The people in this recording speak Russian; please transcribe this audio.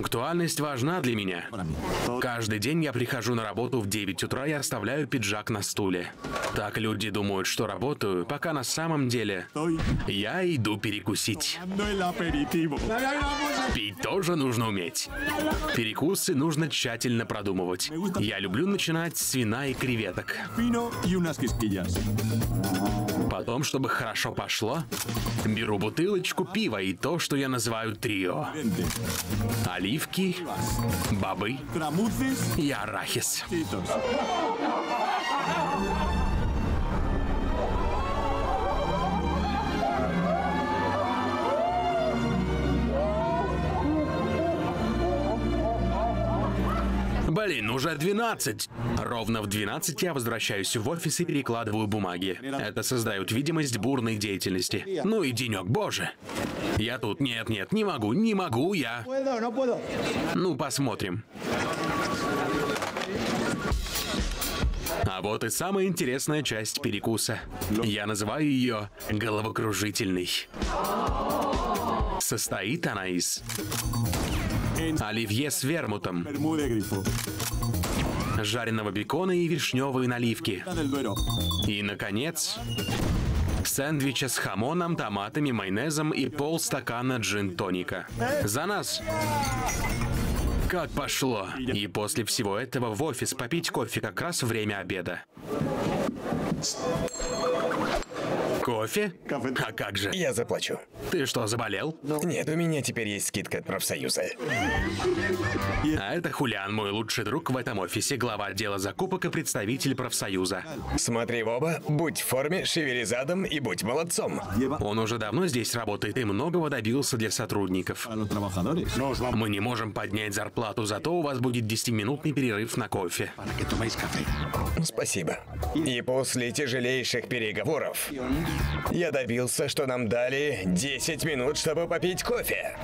Пунктуальность важна для меня. Каждый день я прихожу на работу в 9 утра и оставляю пиджак на стуле. Так люди думают, что работаю, пока на самом деле я иду перекусить. Пить тоже нужно уметь. Перекусы нужно тщательно продумывать. Я люблю начинать с вина и креветок. Потом, чтобы хорошо пошло, беру бутылочку пива и то, что я называю трио. Vente. Оливки, бобы и арахис. Блин, уже 12. Ровно в 12 я возвращаюсь в офис и перекладываю бумаги. Это создает видимость бурной деятельности. Ну и денек, боже. Я тут, нет, нет, не могу, не могу я. Ну, посмотрим. А вот и самая интересная часть перекуса. Я называю ее головокружительной. Состоит она из оливье с вермутом, жареного бекона и вишневой наливки. И, наконец, сэндвича с хамоном, томатами, майонезом и полстакана джин-тоника. За нас! Как пошло. И после всего этого в офис попить кофе как раз время обеда. Кофе? А как же? Я заплачу. Ты что, заболел? Нет, у меня теперь есть скидка от профсоюза. А это Хулиан, мой лучший друг в этом офисе, глава отдела закупок и представитель профсоюза. Смотри в оба, будь в форме, шевели задом и будь молодцом. Он уже давно здесь работает и многого добился для сотрудников. Мы не можем поднять зарплату, зато у вас будет 10-минутный перерыв на кофе. Спасибо. И после тяжелейших переговоров я добился, что нам дали 10 минут, чтобы попить кофе.